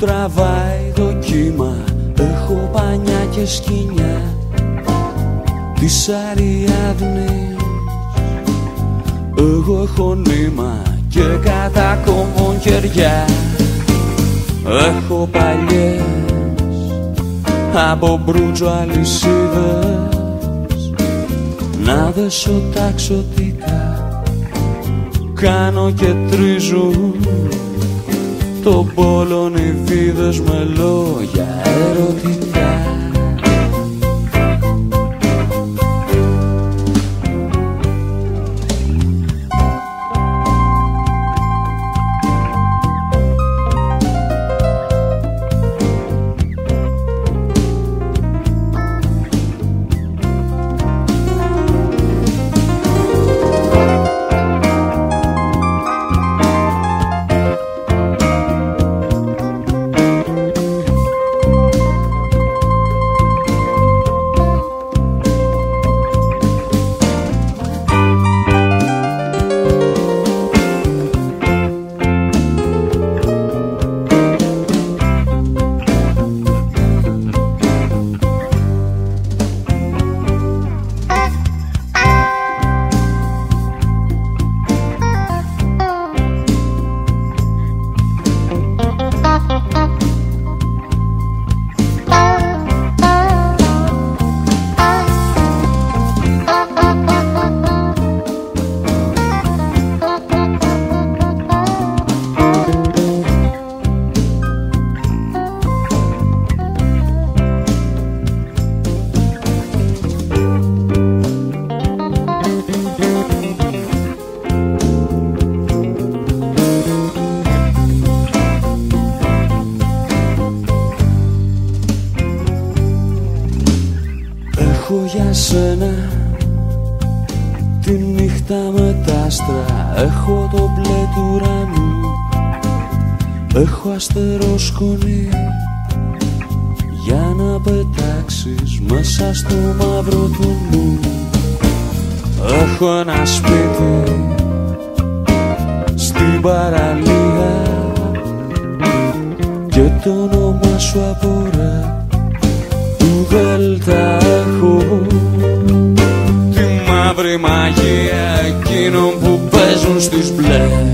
τραβάει το κύμα Έχω πανιά και σκηνιά Της Αριάδνης Εγώ έχω νήμα και κατακομών χεριά Έχω παλιές από μπρούτζο αλυσίδες. Να δέσω ταξωτικά κάνω και τρίζουν το πόλον οι βίδες με λόγια ερωτικά για σένα. Τη νύχτα με τα άστρα Έχω το μπλε του ουρανού. Έχω αστερόσκονη για να πετάξεις μέσα στο μαύρο του νου. Έχω ένα σπίτι στην παραλία και το όνομα σου απορρέ του Δέλτα έχω τη μαύρη μαγεία εκείνων που παίζουν στις μπλε